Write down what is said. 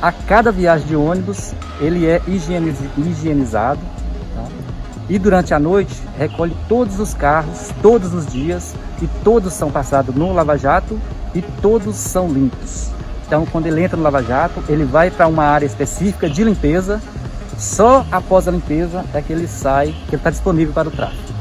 A cada viagem de ônibus ele é higienizado tá? e durante a noite recolhe todos os carros, todos os dias e todos são passados no Lava Jato e todos são limpos. Então, quando ele entra no Lava Jato, ele vai para uma área específica de limpeza. Só após a limpeza é que ele sai, que ele está disponível para o tráfego.